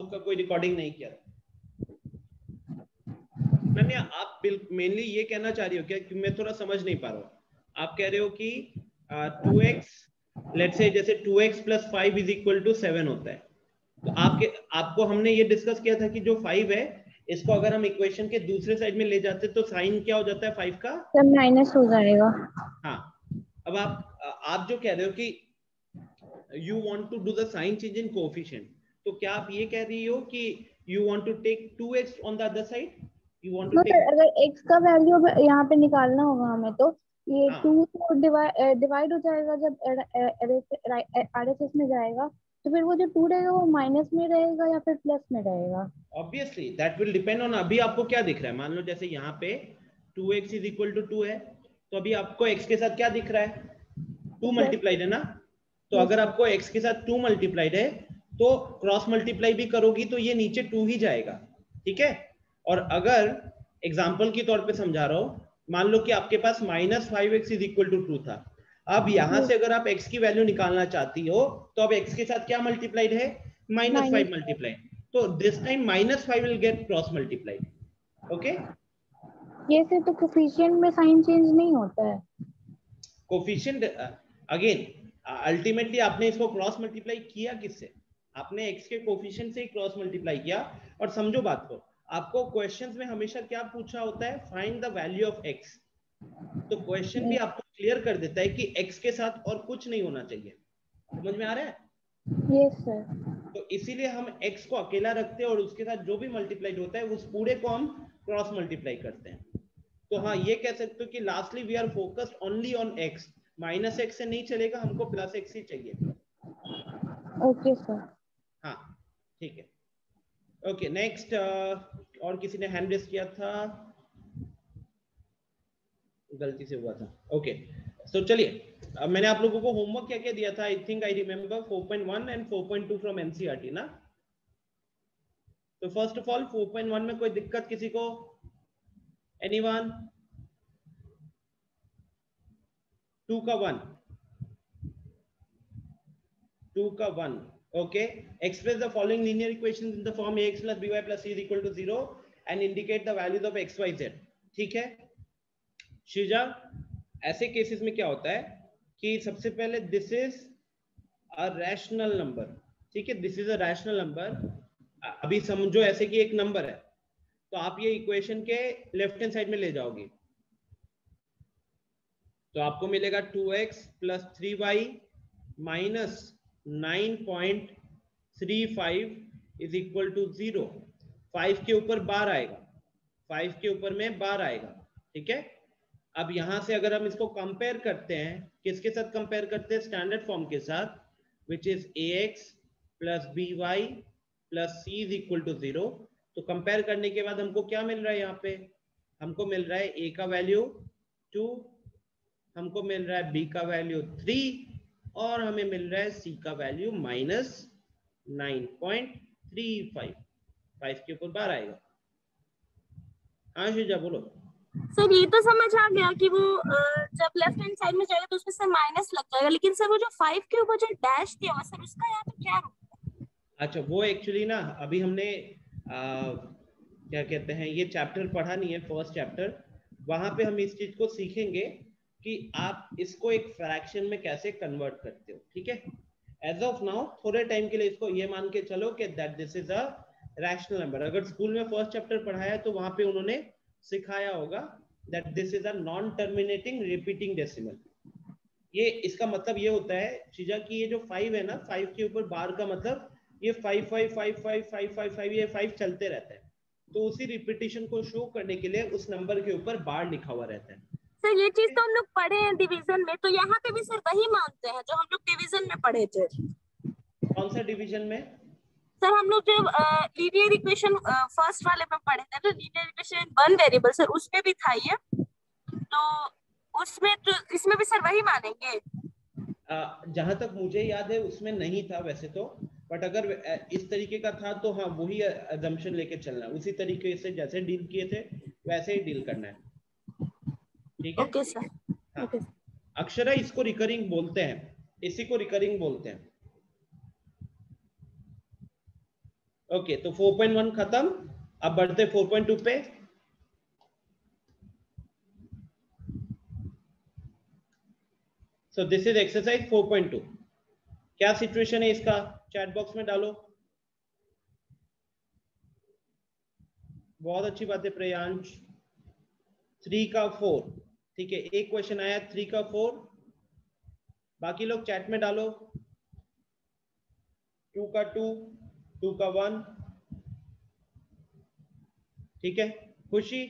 का कोई रिकॉर्डिंग नहीं किया। नन्या आप मेनली ये कहना चाह रही हो क्या कि मैं थोड़ा समझ नहीं पा रहा हूँ। आप कह रहे हो कि टू एक्स लेट से जैसे two x plus five is equal to seven होता है। तो आपके आपको हमने ये डिस्कस किया था कि जो फाइव है इसको अगर हम इक्वेशन के दूसरे साइड में ले जाते तो साइन क्या हो जाता है फाइव का? माइनस हो जाएगा। हाँ। अब आप आप जो कह रहे हो कि you want to do the sign change in coefficient तो क्या आप ये कह रही हो कि you want to take 2x on the other side you want to take अगर x का वैल्यू यहाँ पे निकालना होगा हमें तो ये हाँ. 2 तो डिवाइड हो जाएगा जब आरएसएस में जाएगा तो फिर वो जो टू रहेगा वो माइनस में रहेगा या फिर प्लस में रहेगा? Obviously that will depend on अभी आपको क्या दिख रहा है? मान लो जैसे यहाँ पे 2x इज़ इक्वल टू 2 है तो अभी आपको x के साथ क्या दिख रहा है? 2 मल्टीप्लाइड है ना? तो अगर आपको x के साथ 2 मल्टीप्लाइड है तो क्रॉस मल्टीप्लाई भी करोगी तो ये नीचे टू ही जाएगा ठीक है? और अगर एग्ज़ाम्पल के तौर पे समझा रहा हूँ मान लो कि आपके पास minus five x is equal to two था। अब यहाँ से अगर आप x की वैल्यू निकालना चाहती हो तो अब x के साथ क्या मल्टीप्लाइड है? माइनस फाइव मल्टीप्लाइड तो this time minus five will get cross multiplied okay ये से तो कोफिशिएंट में साइन चेंज नहीं होता है। कोफिशिएंट अगेन अल्टीमेटली आपने इसको क्रॉस मल्टीप्लाई किया किससे? आपने x के कोफिशिएंट से ही क्रॉस मल्टीप्लाई किया। और समझो बात को आपको क्वेश्चंस में हमेशा क्या पूछा होता है? Find the value of x तो क्वेश्चन भी आपको क्लियर कर देता है कि x के साथ और कुछ नहीं होना चाहिए। समझ में आ रहा है? यस सर तो इसीलिए हम x को अकेला रखते हैं और उसके साथ जो भी मल्टीप्लाइड होता है उस पूरे को हम क्रॉस मल्टीप्लाई करते हैं। तो हाँ ये कह सकते हो कि lastly we are focused only on x minus x से नहीं चलेगा हमको प्लस एक्स ही चाहिए। ओके सर हाँ ठीक है। ओके नेक्स्ट और किसी ने हैंड रेस किया था? गलती से हुआ था। ओके सो चलिए, अब मैंने आप लोगों को होमवर्क क्या क्या दिया था? I think I remember 4.1 and 4.2 from NCERT ना? तो फ़र्स्ट ऑफ़ ऑल 4.1 में कोई दिक्कत किसी को? एनीवन टू का वन टू का one okay? Express the following linear equations in the form ax plus by plus c is equal to 0 and indicate the values of x, y, z. ठीक है? शिजा ऐसे केसेस में क्या होता है कि सबसे पहले this is a rational number ठीक है? This is a rational number अभी समझो ऐसे कि एक नंबर है। तो आप ये इक्वेशन के लेफ़्ट हैंड साइड में ले जाओगे। तो आपको मिलेगा 2x x plus three y minus nine point three five is equal to zero. Five के ऊपर बार आएगा। फाइव के ऊपर में बार आएगा। ठीक है? अब यहाँ से अगर हम इसको कंपेयर करते हैं, किसके साथ कंपेयर करते हैं? स्टैंडर्ड फॉर्म के साथ which is a x plus b y plus c is equal to zero तो कंपेयर करने के बाद हमको क्या मिल रहा है यहाँ पे? हमको मिल रहा है ए का वैल्यू टू हमको मिल रहा है बी का वैल्यू थ्री और हमें मिल रहा है सी का value minus nine point three five five के ऊपर बार आएगा। हाँ शुजा बोलो। सर ये तो समझ आ गया कि वो जब लेफ़्ट हैंड साइड में जाएगा तो उसमें सर माइनस लग जाएगा। लेकिन सर वो जो फाइव के ऊपर जो डैश दिया हुआ सर उसका यहाँ पे क्या अच्छा वो एक्चुअली ना अभी हमने आ, क्या कहते हैं ये चैप्टर पढ़ा नहीं है फ़र्स्ट चैप्टर वहाँ पे हम इस चीज़ को सीखेंगे कि आप इसको एक फ्रैक्शन में कैसे कन्वर्ट करते हो, ठीक है? एज ऑफ़ नाउ थोड़े टाइम के लिए इसको ये मान के चलो कि that this is a rational number अगर स्कूल में फ़र्स्ट चैप्टर पढ़ाया तो वहाँ पे उन्होंने सिखाया होगा that this is a non terminating repeating decimal ये इसका मतलब ये होता है चीजा की ये जो फाइव है ना फाइव के ऊपर बार का मतलब ये five five five five five five five ये फाइव चलते रहता है। तो उसी रिपीटेशन को शो करने के लिए उस नंबर के ऊपर बार लिखा हुआ रहता है। सर ये चीज़ तो हम लोग पढ़े हैं डिवीज़न में तो यहाँ पे भी सर वही मानते हैं जो हम लोग डिवीज़न में पढ़े थे। कौन सा डिवीज़न में? सर हम लोग जब लीनियर इक्वेशन फ़र्स्ट वाले में पढ़े थे तो linear equation one variable sir उसमें भी था ये। तो उसमें तो इसमें भी सर वही मानेंगे। जहाँ तक मुझे याद है उसमें नहीं था वैसे तो बट अगर इस तरीके का था तो हाँ वही अजम्पशन लेके चलना है। उसी तरीके से जैसे डील किए थे वैसे ही डील करना है। ठीक है? ओके सर हाँ। अक्षरा इसको रिकरिंग बोलते हैं। इसी को रिकरिंग बोलते हैं। ओके तो 4.1 खत्म। अब बढ़ते 4.2 पे। सो दिस इज़ एक्सरसाइज 4.2 क्या सिचुएशन है इसका? चैट बॉक्स में डालो। बहुत अच्छी बात है प्रियांश। थ्री का फोर ठीक है, एक क्वेश्चन आया थ्री का फोर बाकी लोग चैट में डालो. टू का टू टू का वन ठीक है, खुशी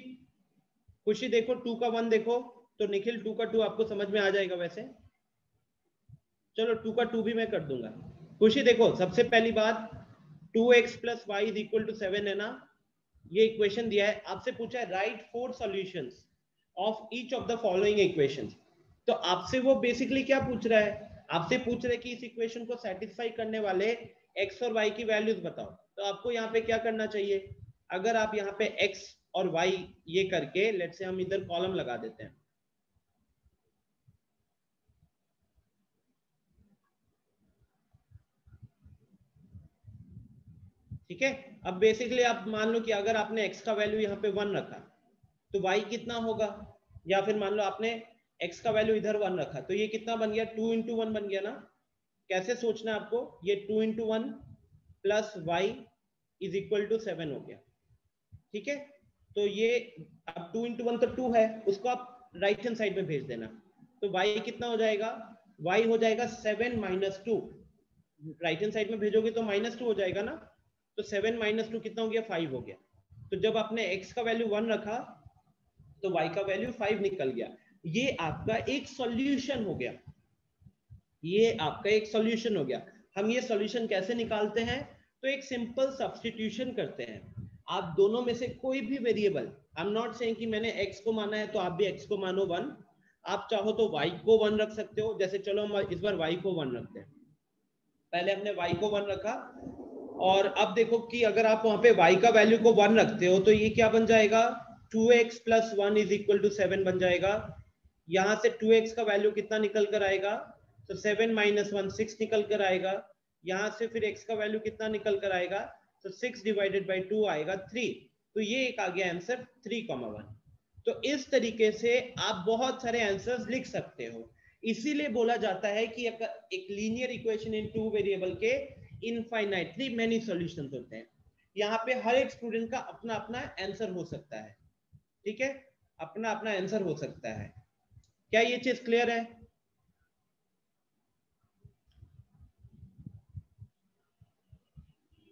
खुशी देखो टू का वन देखो तो निखिल टू का टू आपको समझ में आ जाएगा वैसे. चलो टू का टू भी मैं कर दूँगा. खुशी देखो, सबसे पहली बात two x plus y is equal to seven है ना? ये इक्वेशन दिया है. आपसे पूछा है write four solutions of each of the following equations तो आपसे वो बेसिकली क्या पूछ रहा है? आपसे पूछ रहे कि इस इक्वेशन को सेटिस्फाई करने वाले एक्स और वाई की वैल्यूज़ बताओ। तो आपको यहाँ पे क्या करना चाहिए? अगर आप यहाँ पे एक्स और वाई ये करके लेट से हम इधर कॉलम लगा देते हैं। ठीक है? अब बेसिकली आप मान लो कि अगर आपने x का वैल्यू यहाँ पे वन रखा तो y कितना होगा? या फिर मान लो आपने x का वैल्यू इधर वन रखा तो ये कितना बन गया? टू इंटू वन बन गया ना? कैसे सोचना है आपको? ये two into one plus y is equal to seven हो गया। ठीक है? तो ये अब टू इंटू वन तो टू है, उसको आप राइट हैंड साइड में भेज देना। तो y कितना हो जाएगा? y हो जाएगा seven minus two right hand side में भेजोगे तो माइनस टू हो जाएगा ना? तो सेवन माइनस टू कितना हो गया? फाइव हो गया। तो जब आपने x का वैल्यू वन रखा तो y का वैल्यू फाइव निकल गया। ये आपका एक सॉल्यूशन हो गया। ये आपका एक सॉल्यूशन हो गया। हम ये सॉल्यूशन कैसे निकालते हैं? तो एक सिंपल सब्सटीट्यूशन करते हैं। आप दोनों में से कोई भी वेरिएबल आई एम नॉट कि मैंने x को माना है तो आप भी x को मानो वन आप चाहो तो y को वन रख सकते हो। जैसे चलो हम इस बार y को वन रखते हैं। पहले हमने y को वन रखा। और अब देखो कि अगर आप वहाँ पे y का वैल्यू को वन रखते हो तो ये क्या बन जाएगा? Two x plus one is equal to seven बन जाएगा। यहाँ से टू एक्स का वैल्यू कितना निकल कर आएगा? तो सेवन माइनस वन सिक्स निकल कर आएगा। यहाँ से फिर x का वैल्यू कितना निकल कर आएगा? तो सिक्स डिवाइडेड बाई टू आएगा थ्री तो ये एक आ गया आंसर थ्री कॉमा वन तो इस तरीके से आप बहुत सारे आंसर्स लिख सकते हो। इसीलिए बोला जाता है कि एक linear equation in two variable के इनफाइनाइटली मेनी सॉल्यूशंस होते हैं। यहाँ पे हर एक स्टूडेंट का अपना अपना आंसर हो सकता है। ठीक है? अपना अपना आंसर हो सकता है। क्या ये चीज़ क्लियर है?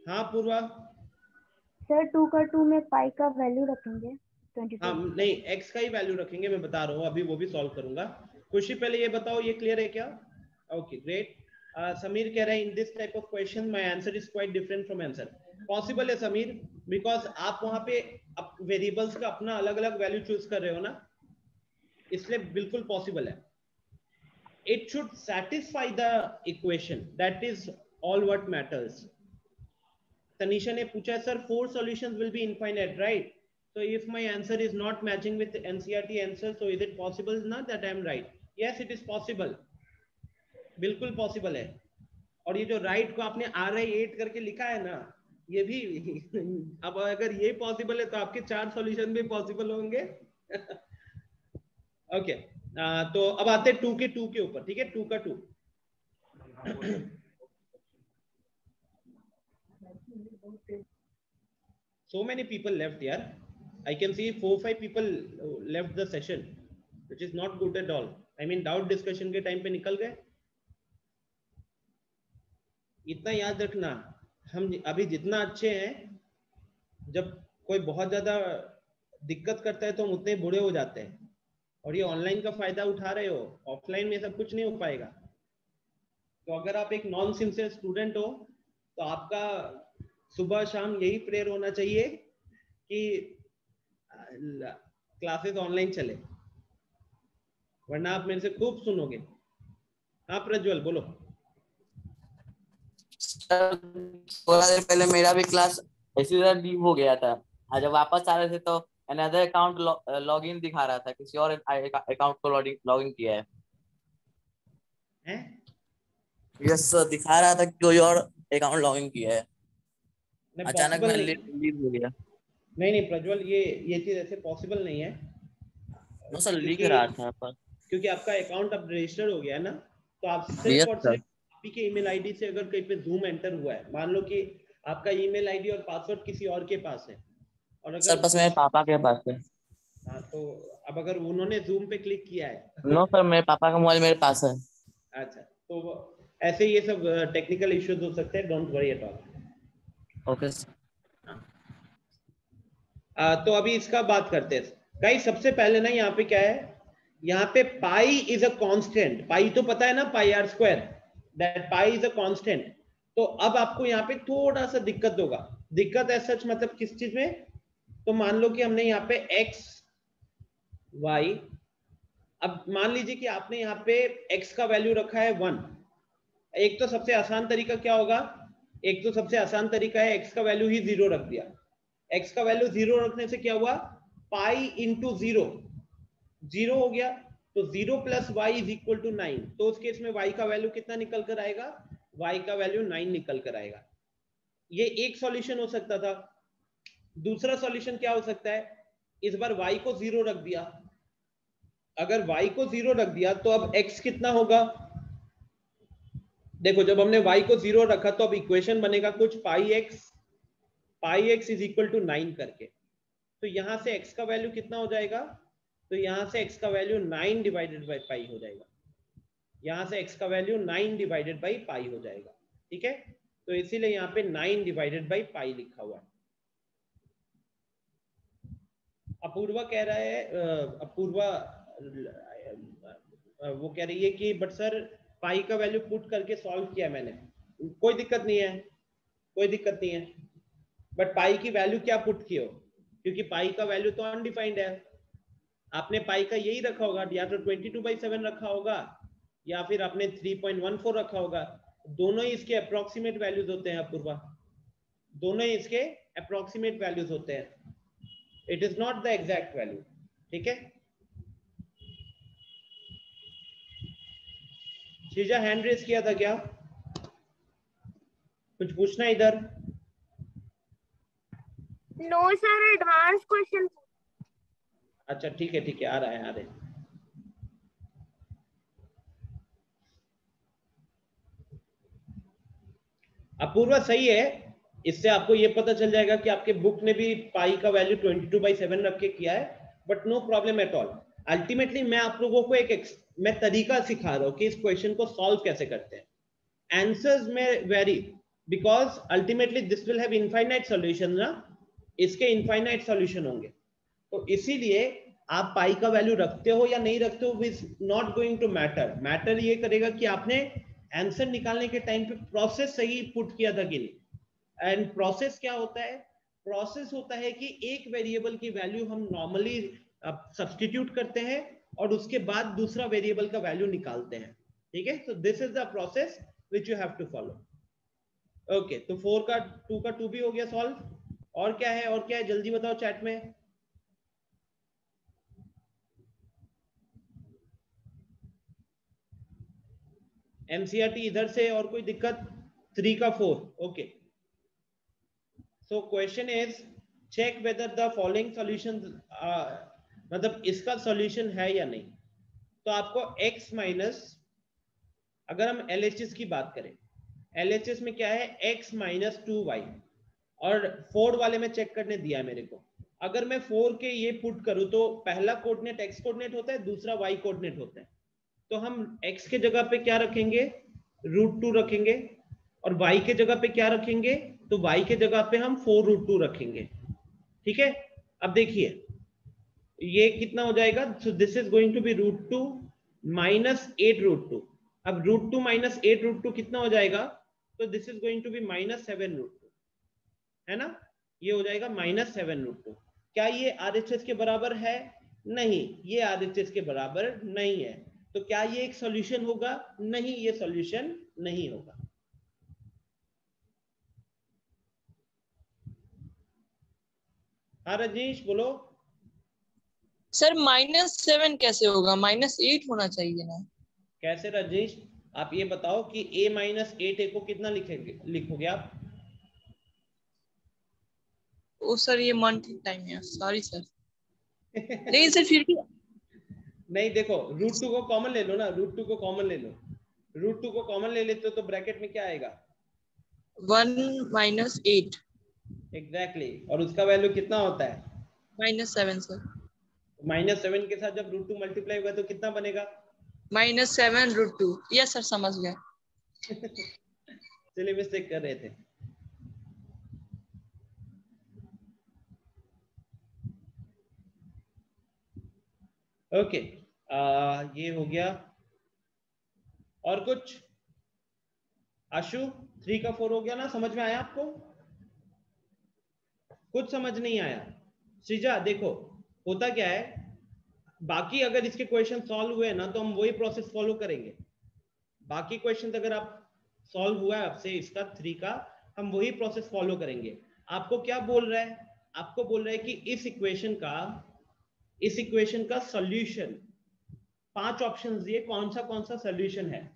हाँ पूर्वा। सर टू का टू में पाई का वैल्यू रखेंगे हाँ नहीं एक्स का ही वैल्यू रखेंगे मैं बता रहा हूँ अभी वो भी सॉल्व करूँगा। खुशी पहले ये बताओ ये क्लियर है क्या? ओके ग्रेट समीर कह रहे हैं in this type of question my answer is quite different from answer possible है समीर बिकॉज़ आप वहाँ पे वेरिएबल्स का अपना अलग अलग वैल्यू चूज़ कर रहे हो ना इसलिए बिल्कुल पॉसिबल है it should satisfy the equation that is all what matters tanisha ne pucha sir four solutions will be infinite right so if my answer is not matching with ncrt answer so is it possible not that i am right yes it is possible बिल्कुल possible है और ये जो right को आपने are I eight करके लिखा है ना ये भी अब अगर ये पॉसिबल है तो आपके चार सॉल्यूशन भी पॉसिबल होंगे। ओके okay, तो अब आते टू के टू के ऊपर ठीक है? टू का two so many people left यार. I can see four five people left the session which is not good at all I mean doubt discussion के टाइम पे निकल गए. इतना याद रखना। हम अभी जितना अच्छे हैं, जब कोई बहुत ज़्यादा दिक्कत करता है तो हम उतने बुरे हो जाते हैं। और ये ऑनलाइन का फ़ायदा उठा रहे हो ऑफलाइन में सब कुछ नहीं हो पाएगा। तो अगर आप एक नॉन सिंसियर स्टूडेंट हो तो आपका सुबह शाम यही प्रेयर होना चाहिए कि क्लासेस ऑनलाइन चले। वरना आप मेरे से खूब सुनोगे। हाँ प्रज्वल, बोलो। थोड़ा देर पहले मेरा भी क्लास ऐसी तरह लीव हो गया था। और जब वापस आ रहे थे तो अनदर अकाउंट लॉग इन दिखा रहा था किसी और अकाउंट को लॉग इन किया है। यस सर दिखा रहा था कि कोई और अकाउंट लॉग इन किया है। अचानक मैं। लीव हो गया। नहीं नहीं प्रज्वल ये ये चीज़ ऐसे पॉसिबल नहीं है। नो सर क्योंकि- रहा था पर। क्योंकि आपका अकाउंट अब रजिस्टर्ड हो गया है ना तो आप सिर्फ़ और सिर्फ़ आपी के ईमेल आईडी से अगर कहीं पे जूम एंटर हुआ है मान लो कि आपका ईमेल आईडी और पासवर्ड किसी और के पास है और अगर सर बस मेरे पापा के पास है। हाँ तो अब अगर उन्होंने जूम पे क्लिक किया है। नो सर मेरे पापा का मोबाइल मेरे पास है। अच्छा तो ऐसे ये सब टेक्निकल इश्यूज़ हो सकते हैं don't worry at all okay तो अभी इसका बात करते हैं। गाइस सबसे पहले ना यहाँ पे क्या है? यहाँ पे पाई इज़ अ कांस्टेंट पाई तो पता है ना pi r square that pi is a constant तो अब आपको यहाँ पे थोड़ा सा दिक्कत होगा। दिक्कत है सच मतलब किस चीज़ में? तो मान लो कि हमने यहाँ पे x, y, अब मान लीजिए कि आपने यहाँ पे x का वैल्यू रखा है वन एक तो सबसे आसान तरीका क्या होगा? एक तो सबसे आसान तरीका है x का वैल्यू ही ज़ीरो रख दिया। x का वैल्यू ज़ीरो रखने से क्या हुआ? पाई इंटू ज़ीरो ज़ीरो हो गया। तो zero plus y is equal to nine. तो उस केस में y का वैल्यू कितना निकल कर आएगा? y का वैल्यू नाइन निकल कर आएगा। ये एक सॉल्यूशन हो सकता था। दूसरा सॉल्यूशन क्या हो सकता है? इस बार y को ज़ीरो रख दिया। अगर y को ज़ीरो रख दिया तो अब x कितना होगा? देखो, जब हमने y को ज़ीरो रखा तो अब इक्वेशन बनेगा कुछ pi x. Pi x is equal to nine करके। तो यहाँ से x का वैल्यू कितना हो जाएगा? तो यहाँ से x का value nine divided by pi हो जाएगा। यहाँ से x का value nine divided by pi हो जाएगा। ठीक है? तो इसीलिए यहाँ पे नाइन डिवाइडेड बाई पाई लिखा हुआ है। अपूर्वा कह रहा है अपूर्वा वो कह रही है कि बट सर पाई का वैल्यू पुट करके सॉल्व किया मैंने। कोई दिक्कत नहीं है। कोई दिक्कत नहीं है। बट पाई की वैल्यू क्या पुट की हो? क्योंकि पाई का वैल्यू तो अनडिफाइंड है। आपने पाई का यही रखा होगा, या तो ट्वेंटी टू बाई सेवन रखा होगा, या फिर आपने थ्री पॉइंट वन फोर रखा होगा। दोनों ही इसके अप्रोक्सीमेट वैल्यूज़ होते हैं, अपूर्वा। दोनों ही इसके अप्रोक्सीमेट वैल्यूज़ होते हैं। It is not the exact value ठीक है? श्रीजा हैंड रेस किया था क्या? कुछ पूछना इधर? नो सर एडवांस क्वेश्चन अच्छा ठीक है ठीक है, आ रहा है, आ रहे हैं। अपूर्वा, सही है। इससे आपको ये पता चल जाएगा कि आपके बुक ने भी पाई का वैल्यू 22 टू बाई सेवन रख के किया है but no problem at all ultimately मैं आप लोगों को एक मैं तरीका सिखा रहा हूँ कि इस क्वेश्चन को सॉल्व कैसे करते हैं। आंसर्स में very because ultimately this will have infinite solution ना? इसके इनफाइनाइट सॉल्यूशन होंगे। तो इसीलिए आप पाई का वैल्यू रखते हो या नहीं रखते हो is not going to matter matter ये करेगा कि आपने आंसर निकालने के टाइम पे प्रोसेस सही पुट किया था कि नहीं। एंड प्रोसेस क्या होता है? प्रोसेस होता है कि एक वेरिएबल की वैल्यू हम नॉर्मली सब्सटीट्यूट करते हैं और उसके बाद दूसरा वेरिएबल का वैल्यू निकालते हैं। ठीक है? तो this is the process which you have to follow okay तो फोर का टू का टू भी हो गया सॉल्व और क्या है? और क्या है? जल्दी बताओ चैट में। एमसीआरटी इधर से और कोई दिक्कत? थ्री का four okay so question is check whether the following solution मतलब इसका सॉल्यूशन है या नहीं? तो आपको x माइनस अगर हम LHS की बात करें LHS में क्या है? X माइनस टू वाई और फोर वाले में चेक करने दिया मेरे को। अगर मैं फोर के ये पुट करूँ तो पहला कोऑर्डिनेट x कोऑर्डिनेट होता है, दूसरा y कोऑर्डिनेट होता है। तो हम x के जगह पे क्या रखेंगे? रूट टू रखेंगे। और y के जगह पे क्या रखेंगे? तो y के जगह पे हम फोर रूट टू रखेंगे। ठीक है? अब देखिए, ये कितना हो जाएगा? So this is going to be root two minus eight root two अब root two minus eight root two कितना हो जाएगा? तो this is going to be minus seven root two है ना? ये हो जाएगा माइनस सेवन रूट टू क्या ये आर के बराबर है? नहीं, ये आर के बराबर नहीं है। तो क्या ये एक सॉल्यूशन होगा? नहीं ये सॉल्यूशन नहीं होगा। हाँ रजनीश बोलो। सर माइनस सेवन कैसे होगा? माइनस एट होना चाहिए ना। कैसे रजनीश आप ये बताओ कि a माइनस एट ए को कितना लिखेंगे? लिखोगे आप? ओ सर ये मंथ टाइम है। सॉरी सर लेकिन सर फिर भी नहीं देखो रूट टू को कॉमन ले लो ना रूट टू को कॉमन ले लो। रूट टू को कॉमन ले लेते हो तो ब्रैकेट में क्या आएगा? वन माइनस एट एग्जैक्टली और उसका वैल्यू कितना होता है? Minus seven sir minus seven के साथ जब रूट टू मल्टीप्लाई हुआ तो कितना बनेगा? Minus seven root two yes sir समझ गया। चलिए मिस्टेक कर रहे थे। ओके। आ, ये हो गया। और कुछ? आशु थ्री का फोर हो गया ना? समझ में आया आपको? कुछ समझ नहीं आया। सृजा देखो होता क्या है? बाकी अगर इसके क्वेश्चन सॉल्व हुए ना तो हम वही प्रोसेस फॉलो करेंगे। बाकी क्वेश्चन अगर आप सॉल्व हुआ है आपसे इसका थ्री का हम वही प्रोसेस फॉलो करेंगे। आपको क्या बोल रहा है? आपको बोल रहा है कि इस इक्वेशन का इस इक्वेशन का सॉल्यूशन पाँच ऑप्शन दिए कौन सा कौन सा सॉल्यूशन है?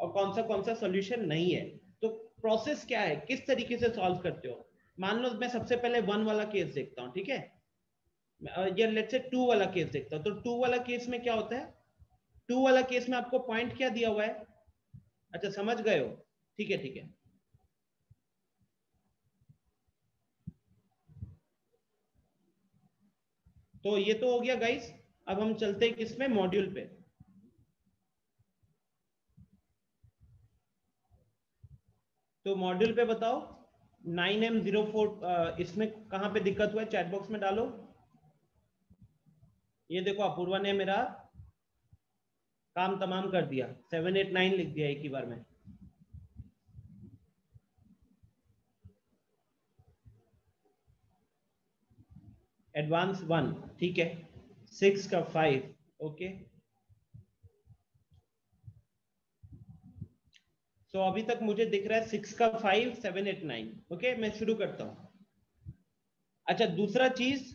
और कौन सा कौन सा सॉल्यूशन नहीं है? तो प्रोसेस क्या है? किस तरीके से सॉल्व करते हो? मान लो मैं सबसे पहले वन वाला केस देखता हूँ, ठीक है? या से टू वाला केस देखता हूँ। तो टू वाला केस में क्या होता है? टू वाला केस में आपको पॉइंट क्या दिया हुआ है? अच्छा समझ गए हो? ठीक है ठीक है। तो ये तो हो गया गाइस अब हम चलते हैं किसमें मॉड्यूल पे। तो मॉड्यूल पे बताओ नाइन एम ज़ीरो फोर इसमें कहाँ पे दिक्कत हुआ है? चैट बॉक्स में डालो। ये देखो, अपूर्वा ने मेरा काम तमाम कर दिया। सेवन एट नाइन लिख दिया एक ही बार में। एडवांस वन ठीक है? सिक्स का फाइव ओके? सो so, अभी तक मुझे दिख रहा है सिक्स का five seven eight nine okay? मैं शुरू करता हूँ। अच्छा दूसरा चीज़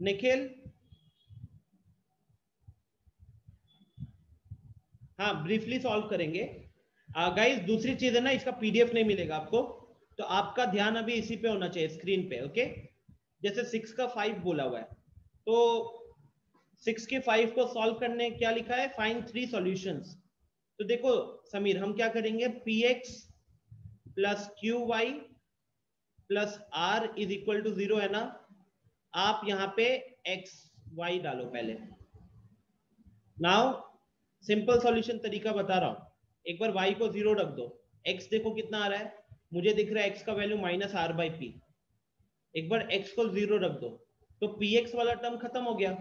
निखिल? हाँ ब्रीफली सॉल्व करेंगे। गाइस दूसरी चीज़ है ना इसका पीडीएफ नहीं मिलेगा आपको। तो आपका ध्यान अभी इसी पे होना चाहिए स्क्रीन पे ओके? जैसे सिक्स का फाइव बोला हुआ है। तो सिक्स के फाइव को सॉल्व करने क्या लिखा है? फाइन थ्री सॉल्यूशंस तो देखो, समीर, हम क्या करेंगे? P x plus q y plus r is equal to zero है ना? आप यहाँ पे एक्स वाई डालो पहले। नाउ सिंपल सॉल्यूशन तरीका बता रहा हूँ। एक बार वाई को ज़ीरो रख दो। एक्स देखो कितना आ रहा है। मुझे दिख रहा है एक्स का value minus r by p एक बार x को ज़ीरो रख दो। तो px वाला टर्म खत्म हो गया।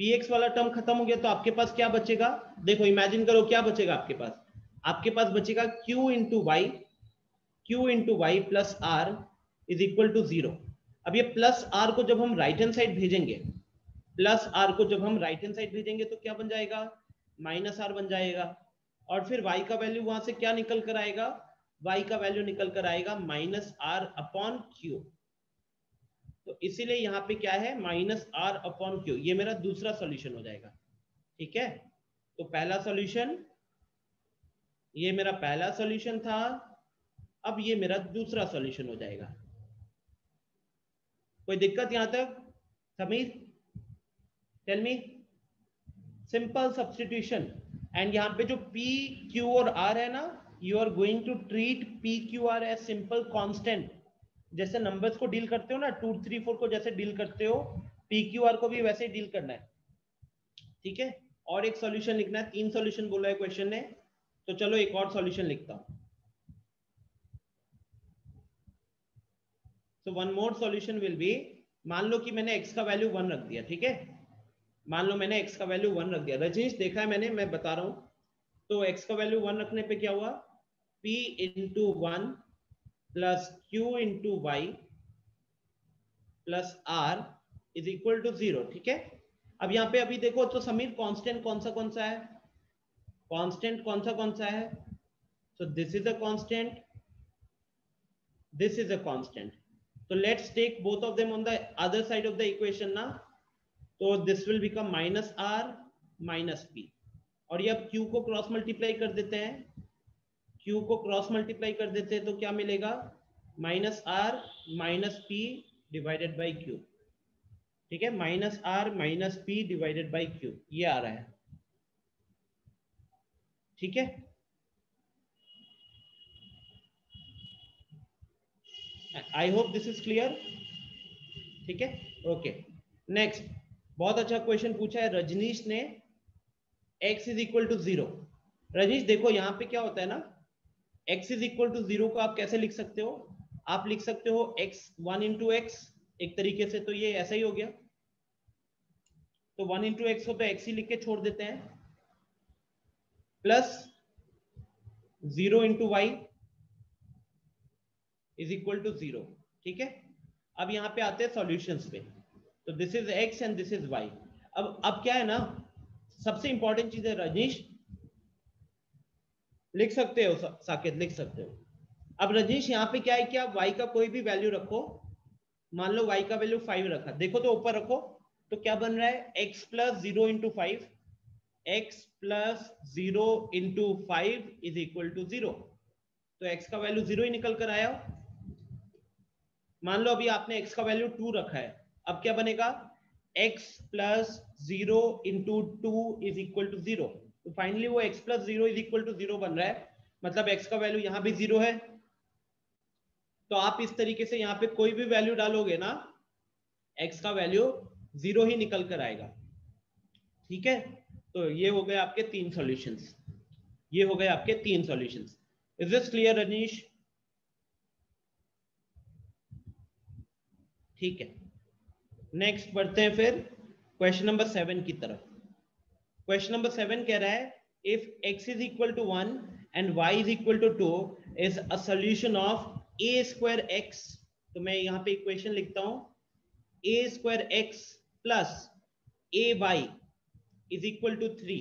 Px वाला टर्म खत्म हो गया तो आपके पास क्या बचेगा? देखो इमेजिन करो, क्या बचेगा आपके पास? आपके पास बचेगा q into y q into y plus r is equal to zero अब ये प्लस आर को जब हम राइट हैंड साइड भेजेंगे प्लस आर को जब हम राइट हैंड साइड भेजेंगे तो क्या बन जाएगा? माइनस आर बन जाएगा। और फिर y का वैल्यू वहाँ से क्या निकल कर आएगा? y का वैल्यू निकल कर आएगा माइनस आर अपॉन क्यू तो इसीलिए यहाँ पे क्या है? माइनस आर अपॉन क्यू ये मेरा दूसरा सॉल्यूशन हो जाएगा। ठीक है? तो पहला सॉल्यूशन ये मेरा पहला सॉल्यूशन था। अब ये मेरा दूसरा सॉल्यूशन हो जाएगा। कोई दिक्कत यहाँ तक? Sameer tell me simple substitution and यहाँ पे जो पी क्यू और आर है ना you are going to treat p q r as simple constant जैसे नंबर्स को डील करते हो ना टू थ्री फोर को जैसे डील करते हो P, Q, R को भी वैसे ही डील करना है। ठीक है? और एक सॉल्यूशन लिखना है तीन सॉल्यूशन बोला है क्वेश्चन ने तो चलो एक और सॉल्यूशन लिखता हूँ। So one more solution will be मान लो कि मैंने x का वैल्यू वन रख दिया ठीक है? मान लो मैंने x का वैल्यू वन रख दिया। रजनीश देखा है मैंने मैं बता रहा हूँ। तो x का वैल्यू वन रखने पे क्या हुआ? P into one plus q into y plus r is equal to zero ठीक है? अब यहाँ पे अभी देखो तो समीर कांस्टेंट कौन सा कौन सा है? कांस्टेंट कौन सा कौन सा है? So this is a constant this is a constant so let's take both of them on the other side of the equation now तो this will become minus r minus p और ये अब Q को cross multiply कर देते हैं। Q को cross multiply कर देते हैं तो क्या मिलेगा? Minus r minus p divided by q ठीक है? Minus r minus p divided by q ये आ रहा है। ठीक है? I hope this is clear ठीक है? ओके नेक्स्ट बहुत अच्छा क्वेश्चन पूछा है रजनीश ने. X is equal to zero Rajneesh, देखो यहाँ पे क्या होता है ना? X is equal to zero को आप कैसे लिख सकते हो? आप लिख सकते हो x वन इंटू एक्स एक तरीके से तो ये ऐसा ही हो गया। तो वन इंटू एक्स हो तो x ही लिख के छोड़ देते हैं। Plus zero into y is equal to zero ठीक है? अब यहाँ पे आते हैं सॉल्यूशंस पे। तो this is x and this is y अब अब क्या है ना? सबसे इंपॉर्टेंट चीज़ है रजनीश लिख सकते हो साकेत लिख सकते हो। अब रजनीश, यहाँ पे क्या है कि आप y का कोई भी वैल्यू रखो, मान लो y का वैल्यू फाइव रखा, देखो तो ऊपर रखो तो क्या बन रहा है? x plus zero into five x plus zero into five is equal to zero तो x का वैल्यू ज़ीरो ही निकल कर आया। हो मान लो अभी आपने x का वैल्यू टू रखा है, अब क्या बनेगा? x plus zero into two is equal to zero तो फाइनली वो x plus zero is equal to zero बन रहा है। मतलब x का वैल्यू यहाँ भी ज़ीरो है। तो आप इस तरीके से यहाँ पे कोई भी वैल्यू डालोगे ना, x का वैल्यू ज़ीरो ही निकल कर आएगा। ठीक है? तो ये हो गए आपके तीन सॉल्यूशंस ये हो गए आपके तीन solutions is this clear Ranish ठीक है। नेक्स्ट बढ़ते हैं फिर क्वेश्चन नंबर सेवन की तरफ़। क्वेश्चन नंबर सेवन कह रहा है if x is equal to one and y is equal to two is a solution of a square x तो मैं यहाँ पे इक्वेशन लिखता हूँ a square x plus a y is equal to three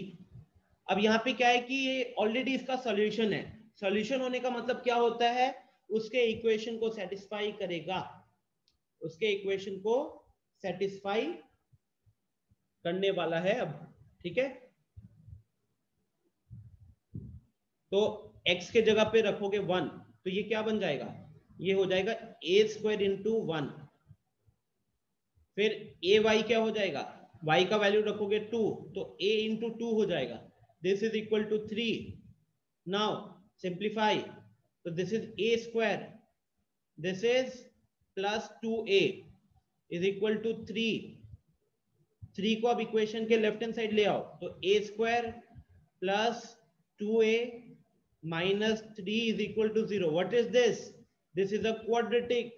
अब यहाँ पे क्या है कि ये ऑलरेडी इसका सॉल्यूशन है। सॉल्यूशन होने का मतलब क्या होता है? उसके इक्वेशन को सेटिस्फाई करेगा। उसके इक्वेशन को सेटिस्फाई करने वाला है अब। ठीक है? तो x के जगह पे रखोगे वन तो ये क्या बन जाएगा? ये हो जाएगा ए स्क्वायर इंटू वन फिर ए वाई क्या हो जाएगा? y का वैल्यू रखोगे टू तो a इंटू टू हो जाएगा. This is equal to three now simplify तो this is a square this is plus two a is equal to three three को अब इक्वेशन के लेफ़्ट हैंड साइड ले आओ तो a square plus two a minus three is equal to zero what is this this is a quadratic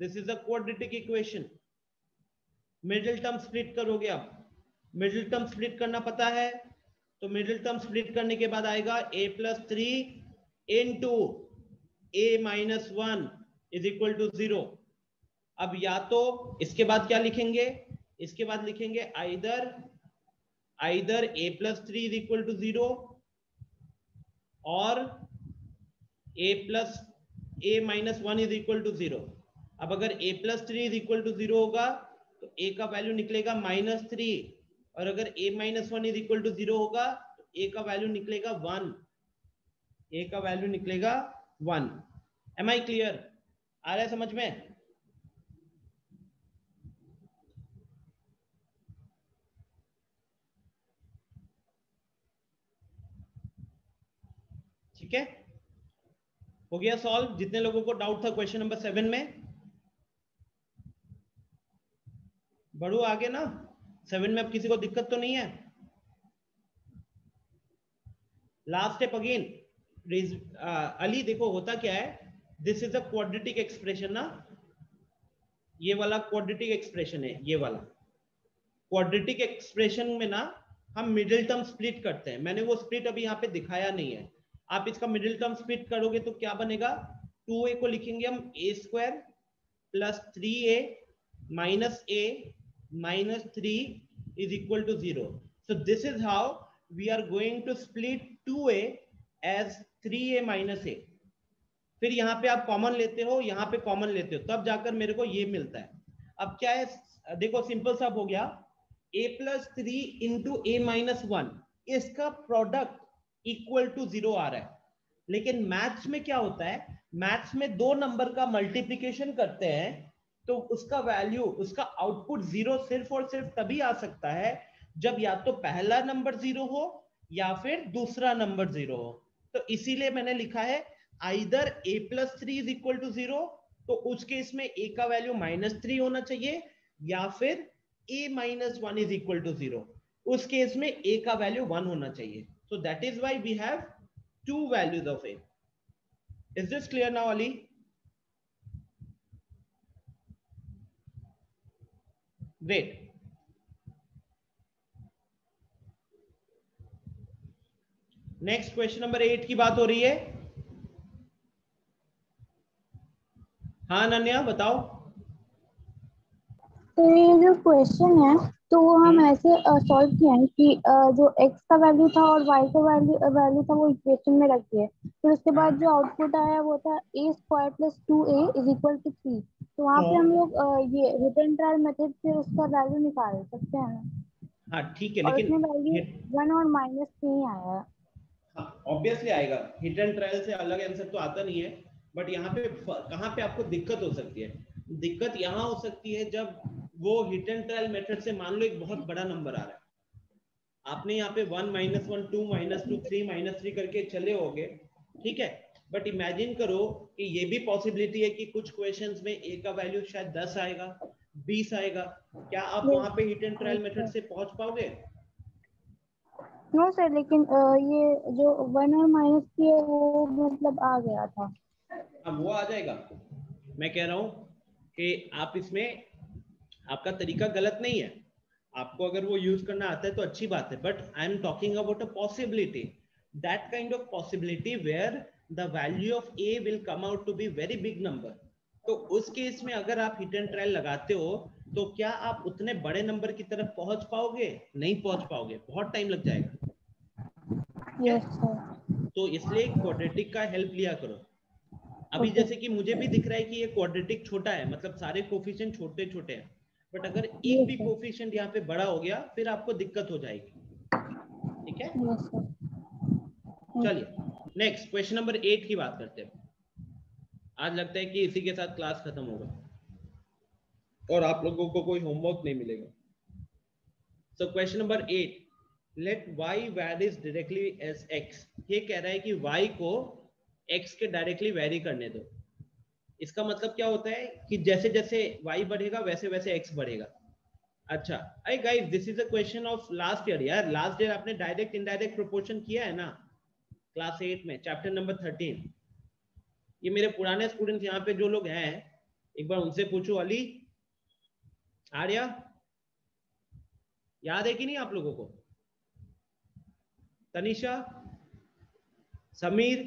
this is a quadratic equation middle term split करोगे अब middle term split करना पता है? तो middle term split करने के बाद आएगा a plus three into a minus one is equal to zero अब या तो इसके बाद क्या लिखेंगे? इसके बाद लिखेंगे either either a plus three is equal to zero और a plus a minus one is equal to zero अब अगर a plus three is equal to zero होगा तो ए का वैल्यू निकलेगा माइनस थ्री और अगर a minus one is equal to zero होगा तो ए का वैल्यू निकलेगा वन ए का वैल्यू निकलेगा वन एम आई क्लियर आ रहा है समझ में? ठीक है? हो गया सॉल्व जितने लोगों को डाउट था क्वेश्चन नंबर सेवन में। बढ़ू आगे ना। सेवन में अब किसी को दिक्कत तो नहीं है? लास्ट स्टेप अगेन अली देखो, होता क्या है? This is a quadratic expression ना। ये वाला क्वाड्रेटिक एक्सप्रेशन है, ये वाला। क्वाड्रेटिक एक्सप्रेशन में ना, हम मिडिल टर्म स्प्लिट करते हैं। मैंने वो स्प्लिट अभी यहाँ पे दिखाया नहीं है। आप इसका मिडिल टर्म स्प्लिट करोगे तो क्या बनेगा टू ए को लिखेंगे हम a square plus three a minus a minus 3 is equal to 0. So this is how we are going to split 2a as 3a minus a. फिर यहाँ पे आप कॉमन लेते हो, यहाँ पे कॉमन लेते हो, तब जाकर मेरे को ये मिलता है अब क्या है देखो सिंपल सा हो गया a plus three into a minus one इसका प्रोडक्ट इक्वल टू ज़ीरो आ रहा है। लेकिन मैथ्स में क्या होता है? मैथ्स में दो नंबर का मल्टीप्लीकेशन करते हैं तो उसका वैल्यू उसका आउटपुट ज़ीरो सिर्फ़ और सिर्फ़ तभी आ सकता है जब या तो पहला नंबर ज़ीरो हो या फिर दूसरा नंबर ज़ीरो हो। तो इसीलिए मैंने लिखा है either a plus three is equal to zero तो उस केस में ए का वैल्यू माइनस थ्री होना चाहिए, या फिर a minus one is equal to zero उस केस में ए का वैल्यू वन होना चाहिए। So that is why we have two values of a is this clear now Ali great next question number eight की बात हो रही है। हाँ अनन्या बताओ। तो ये जो क्वेश्चन है तो वो हम हम्म। ऐसे सॉल्व किए हैं कि जो x का वैल्यू था और y का वैल्यू वैल्यू था वो इक्वेशन में रख दिए। फिर उसके बाद जो आउटपुट आया वो था a square plus two a is equal to three तो वहाँ पे। हम लोग ये रिट एंड ट्रायल मेथड से उसका वैल्यू निकाल सकते हैं। हाँ ठीक है लेकिन वैल्यू वन और माइनस थ्री आया। है हाँ ऑब्वियसली आएगा। हिट एंड ट्रायल से अलग आंसर तो आता नहीं है बट यहाँ पे कहाँ पे आपको दिक्कत हो सकती है? दिक्कत यहाँ हो सकती है जब वो हिट एंड ट्रायल मेथड से मान लो एक बहुत बड़ा नंबर आ रहा है। आपने यहाँ पे one minus one two minus two three minus three करके चले होगे ठीक है? बट इमेजिन करो कि ये भी पॉसिबिलिटी है कि कुछ क्वेश्चंस में ए का वैल्यू शायद दस आएगा बीस आएगा। क्या आप। वहाँ पे हिट एंड ट्रायल मेथड से पहुँच पाओगे? नो सर लेकिन ये जो वन और माइनस थ्री है वो मतलब आ गया था। अब वो आ जाएगा। मैं कह रहा हूँ कि आप इसमें आपका तरीका गलत नहीं है। आपको अगर वो यूज़ करना आता है तो अच्छी बात है but I am talking about a possibility that kind of possibility where the value of a will come out to be very big number तो उस केस में अगर आप हिट एंड ट्रायल लगाते हो तो क्या आप उतने बड़े नंबर की तरफ़ पहुँच पाओगे? नहीं पहुँच पाओगे। बहुत टाइम लग जाएगा। सर तो इसलिए क्वाड्रेटिक का हेल्प लिया करो। अभी Okay. जैसे कि मुझे भी दिख रहा है कि ये क्वाड्रेटिक छोटा है मतलब सारे कोफिशिएंट छोटे छोटे हैं। बट अगर एक भी sir. कोफिशिएंट यहाँ पे बड़ा हो गया फिर आपको दिक्कत हो जाएगी। ठीक है? चलिए नेक्स्ट क्वेश्चन नंबर एट की बात करते हैं। आज लगता है कि इसी के साथ क्लास खत्म होगा। और आप लोगों को कोई होमवर्क नहीं मिलेगा। So question number eight let y varies directly as x. ये कह रहा है कि y को एक्स के डायरेक्टली वेरी करने दो। इसका मतलब क्या होता है कि जैसे जैसे y बढ़ेगा, वैसे वैसे x बढ़ेगा। अच्छा अरे guys this is a question of last year यार। लास्ट ईयर आपने डायरेक्ट इनडायरेक्ट प्रोपोर्शन किया है ना? क्लास एट में चैप्टर नंबर थर्टीन ये मेरे पुराने स्टूडेंट्स यहाँ पे जो लोग हैं, एक बार उनसे पूछो अली। आर्या, याद है कि नहीं आप लोगों को? Tanisha, Sameer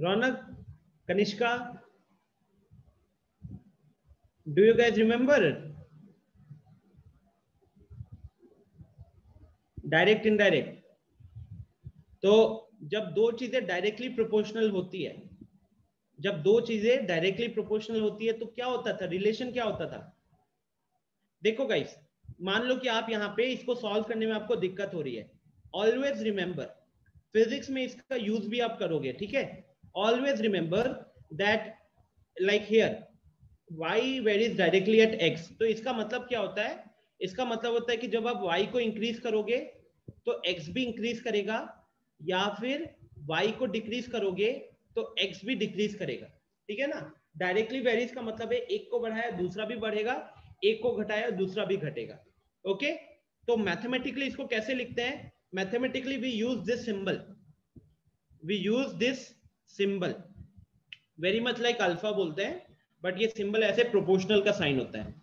Raunak Kanishka do you guys remember direct indirect तो जब दो चीज़ें डायरेक्टली प्रोपोर्शनल होती है, जब दो चीज़ें डायरेक्टली प्रोपोर्शनल होती है तो क्या होता था? रिलेशन क्या होता था? देखो गाइस मान लो कि आप यहाँ पे इसको सॉल्व करने में आपको दिक्कत हो रही है। ऑलवेज रिमेंबर फिजिक्स में इसका यूज़ भी आप करोगे, ठीक है? Always remember that like here y varies directly at x. तो इसका मतलब क्या होता है? इसका मतलब होता है कि जब आप y को इंक्रीज करोगे तो x भी इंक्रीज करेगा, या फिर y को डिक्रीज करोगे तो x भी डिक्रीज करेगा। ठीक है ना? डायरेक्टली वेरीज का मतलब है, एक को बढ़ाया, दूसरा भी बढ़ेगा, एक को घटाया, दूसरा भी घटेगा। ओके? तो मैथमेटिकली इसको कैसे लिखते हैं? Mathematically we use this symbol we use this symbol. Very much like alpha बोलते हैं बट ये सिंबल ऐसे प्रोपोर्शनल का साइन होता है।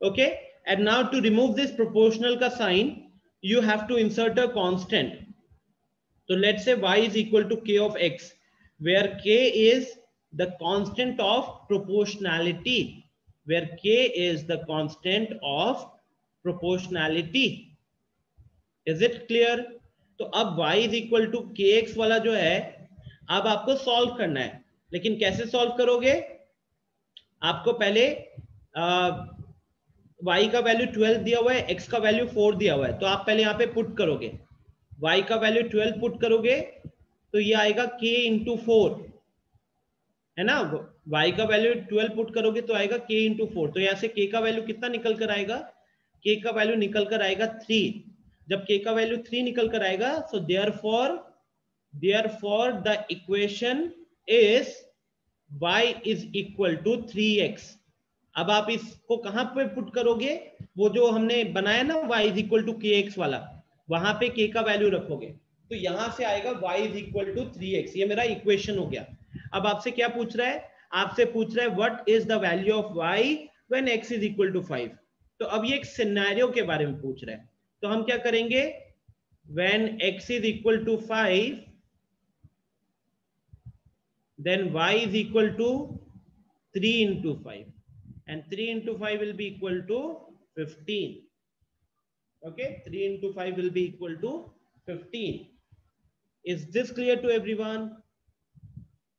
Okay and now to remove this proportional का sign you have to insert a constant तो let say y is equal to k of x where k is the constant of proportionality where k is the constant of proportionality is it clear तो अब y is equal to k x वाला जो है अब आपको solve करना है। लेकिन कैसे सॉल्व करोगे? आपको पहले y का वैल्यू 12 दिया हुआ है, x का वैल्यू 4 दिया हुआ है। तो आप पहले यहाँ पे पुट करोगे। y का वैल्यू 12 पुट करोगे तो ये आएगा k इंटू फोर है ना? y का वैल्यू 12 पुट करोगे तो आएगा k इंटू फोर तो यहाँ से k का वैल्यू कितना निकल कर आएगा? k का वैल्यू निकल कर आएगा थ्री जब k का वैल्यू थ्री निकल कर आएगा so therefore for the equation is y equal to three x अब आप इसको कहाँ पे पुट करोगे? वो जो हमने बनाया ना, y is equal to k x वाला, वहाँ पे k का वैल्यू रखोगे। तो यहाँ से आएगा y is equal to three x ये मेरा इक्वेशन हो गया। अब आपसे क्या पूछ रहा है? आपसे पूछ रहा है what is the value of y when x is equal to five तो अब ये एक सिनेरियो के बारे में पूछ रहा है। तो हम क्या करेंगे? When x is equal to five then y is equal to 3 into 5 and 3 into 5 will be equal to 15 okay 3 into 5 will be equal to 15 is this clear to everyone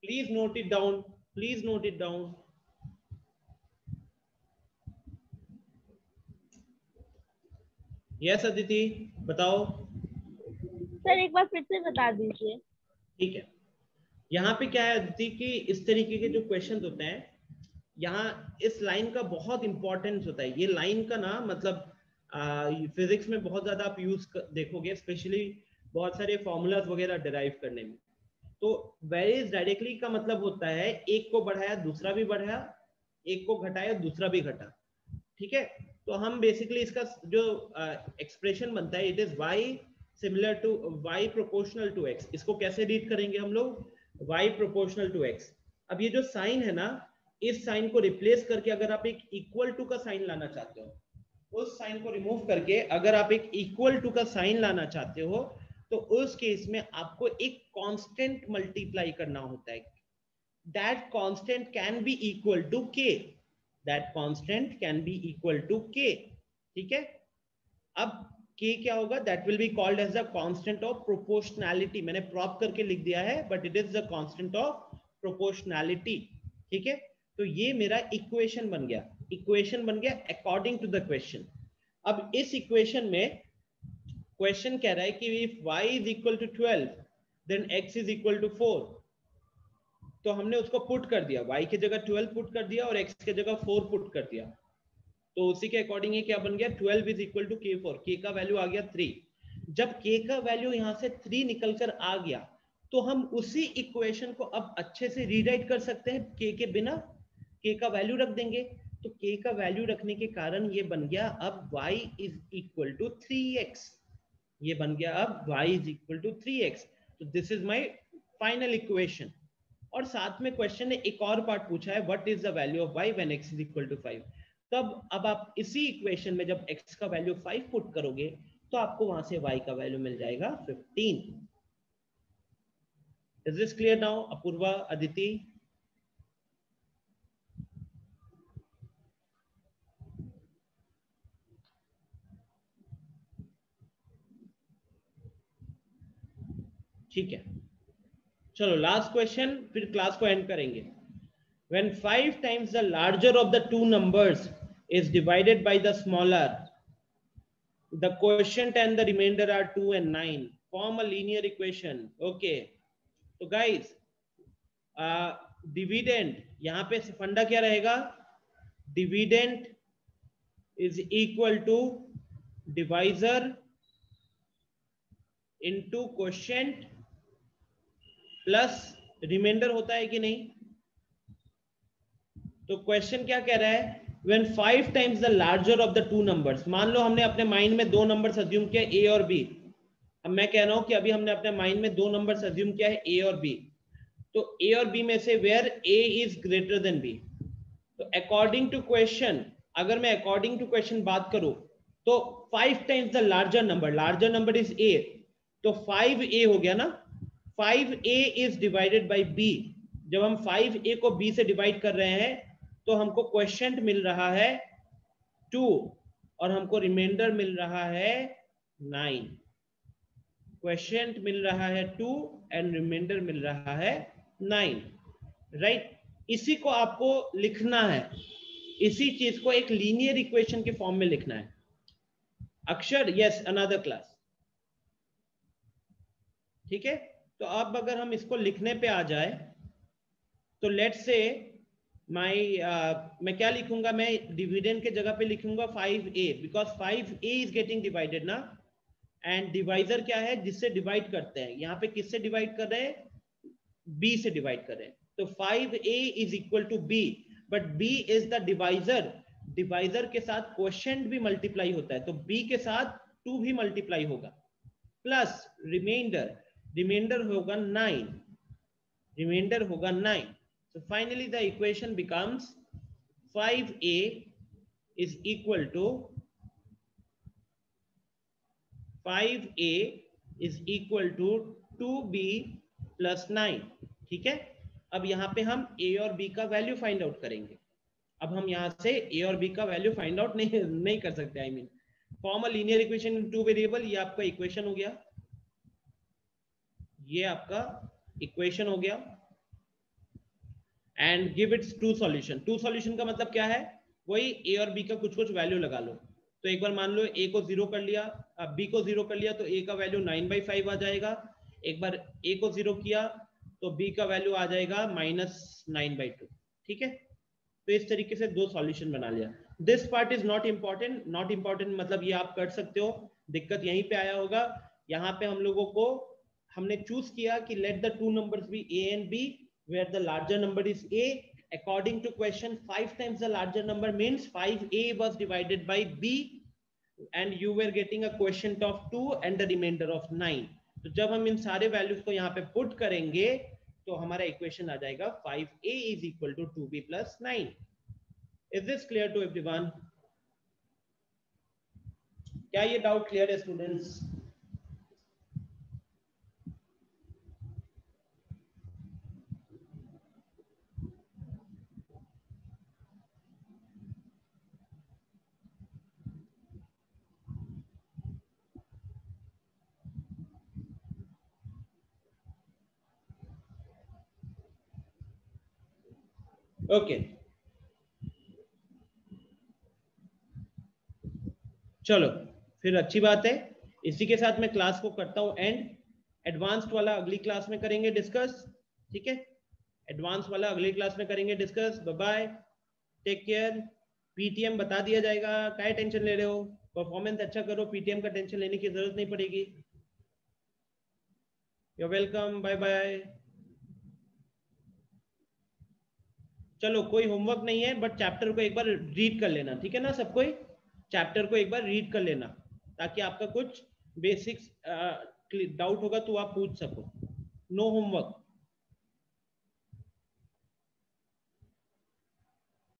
please note it down please note it down yes aditi बताओ sir एक बार फिर से बता दीजिए ठीक है यहाँ पे क्या है कि इस तरीके के जो क्वेश्चन होते हैं, यहाँ इस लाइन का बहुत इंपॉर्टेंस होता है। ये लाइन का ना मतलब फिजिक्स में बहुत ज़्यादा आप यूज़ देखोगे स्पेशली बहुत सारे फॉर्मूलाज वगैरह डिराइव करने में। तो वेरीज डायरेक्टली का मतलब होता है, एक को बढ़ाया, दूसरा भी बढ़ाया, एक को घटाया, दूसरा भी घटा। ठीक है? तो हम बेसिकली इसका जो एक्सप्रेशन बनता है it is y similar to y proportional to x इसको कैसे रीड करेंगे हम लोग? वाई प्रोपोर्शनल टू एक्स अब ये जो साइन है ना, इस साइन को रिप्लेस करके अगर आप एक इक्वल टू का साइन लाना चाहते हो, उस साइन को रिमूव करके अगर आप एक इक्वल टू का साइन लाना चाहते हो तो उस केस में आपको एक कांस्टेंट मल्टीप्लाई करना होता है। That constant can be equal to k that constant can be equal to k ठीक है? अब के क्या होगा? That will be called as the constant of proportionality मैंने प्रॉप करके लिख दिया है but it is the constant of proportionality ठीक है? तो ये मेरा इक्वेशन बन गया। इक्वेशन बन गया अकॉर्डिंग टू द क्वेश्चन अब इस इक्वेशन में क्वेश्चन कह रहा है कि if y is equal to twelve then x is equal to four तो हमने उसको पुट कर दिया। y की जगह 12 पुट कर दिया और x की जगह 4 पुट कर दिया। तो उसी के अकॉर्डिंग ये क्या बन गया? 12 is equal to K four K का वैल्यू आ गया थ्री जब k का वैल्यू यहाँ से थ्री निकल कर आ गया तो हम उसी इक्वेशन को अब अच्छे से रीराइट कर सकते हैं k के बिना। K का वैल्यू रख देंगे। तो k का वैल्यू रखने के कारण ये बन गया अब y is equal to three X ये बन गया अब y is equal to three X तो this is my final equation और साथ में क्वेश्चन ने एक और पार्ट पूछा है what is the value of y when x is equal to five तब, अब आप इसी इक्वेशन में जब x का वैल्यू फाइव पुट करोगे तो आपको वहाँ से y का वैल्यू मिल जाएगा fifteen is this clear now Apurva, Aditi? ठीक है। चलो लास्ट क्वेश्चन फिर क्लास को एंड करेंगे। When 5 times the larger of the two numbers is divided by the smaller the quotient and the remainder are 2 and 9 form a linear equation okay so guys uh, dividend यहाँ पे फंडा क्या रहेगा dividend is equal to divisor into quotient plus remainder होता है कि नहीं तो क्वेश्चन क्या कह रहा है when five times the larger of the two numbers मान लो हमने अपने माइंड में दो नंबर्स अज्यूम किया ए और बी अब मैं कह रहा हूँ कि अभी हमने अपने माइंड में दो नंबर्स अज्यूम किया है ए और बी तो ए और बी में से where A is greater than B तो अकॉर्डिंग टू क्वेश्चन अगर मैं अकॉर्डिंग टू क्वेश्चन बात करूँ तो five times the larger number larger number is A तो फाइव ए हो गया ना? Five A is divided by B जब हम फाइव ए को बी से डिवाइड कर रहे हैं तो हमको क्वेश्चन मिल रहा है टू और हमको रिमाइंडर मिल रहा है नाइन क्वेश्चन मिल रहा है टू एंड रिमाइंडर मिल रहा है नाइन राइट इसी को आपको लिखना है। इसी चीज़ को एक लीनियर इक्वेशन के फॉर्म में लिखना है। अक्षर यस अनदर क्लास ठीक है? तो अब अगर हम इसको लिखने पे आ जाए तो लेट से my uh, मैं क्या लिखूँगा? मैं डिविडेंड के जगह पे लिखूँगा 5a because 5a is getting divided ना? एंड डिवाइजर क्या है? जिससे डिवाइड करते हैं। यहाँ पे किससे डिवाइड कर रहे हैं? B से डिवाइड कर रहे हैं। तो 5a is equal to b but b is the divisor divisor के साथ क्वेश्चन भी मल्टीप्लाई होता है। तो b के साथ 2 भी मल्टीप्लाई होगा। प्लस रिमाइंडर रिमाइंडर होगा 9 रिमाइंडर होगा 9 so finally, the equation becomes 5a is equal to 5a is equal to 2b plus 9 ठीक है? अब यहाँ पे हम a और b का वैल्यू फाइंड आउट करेंगे। अब हम यहाँ से a और b का वैल्यू फाइंड आउट नहीं नहीं कर सकते I mean form a linear equation in two variable ये आपका इक्वेशन हो गया। ये आपका इक्वेशन हो गया। And give its two solution two solution का मतलब क्या है? वही ए और बी का कुछ कुछ वैल्यू लगा लो। तो एक बार मान लो ए को ज़ीरो कर लिया, अब बी को ज़ीरो कर लिया तो ए का वैल्यू नाइन बाई फाइव आ जाएगा। एक बार ए को ज़ीरो किया तो बी का वैल्यू आ जाएगा माइनस नाइन बाई टू ठीक है? तो इस तरीके से दो सॉल्यूशन बना लिया। This part is not important not important मतलब ये आप कर सकते हो। दिक्कत यहीं पे आया होगा। यहाँ पे हम लोगों को हमने चूज़ किया कि let the two numbers be a and b where the larger number is a according to question 5 times the larger number means 5a was divided by b and you were getting a quotient of 2 and the remainder of 9 तो जब हम इन सारे values को यहाँ पे put करेंगे तो हमारा इक्वेशन आ जाएगा 5a is equal to 2b plus 9 is this clear to everyone क्या ये डाउट क्लियर है स्टूडेंट्स ओके। चलो, फिर अच्छी बात है। इसी के साथ मैं क्लास को करता हूँ एंड। एडवांस्ड वाला अगली क्लास में करेंगे डिस्कस। ठीक है? एडवांस वाला अगली क्लास में करेंगे discuss. Bye take care PTM बता दिया जाएगा। क्या टेंशन ले रहे हो? परफॉर्मेंस अच्छा करो। पीटीएम का टेंशन लेने की ज़रूरत नहीं पड़ेगी। यू वेलकम बाय बाय चलो, कोई होमवर्क नहीं है बट चैप्टर को एक बार रीड कर लेना, ठीक है ना सब कोई? चैप्टर को एक बार रीड कर लेना, ताकि आपका कुछ बेसिक्स डाउट होगा तो आप पूछ सको। No homework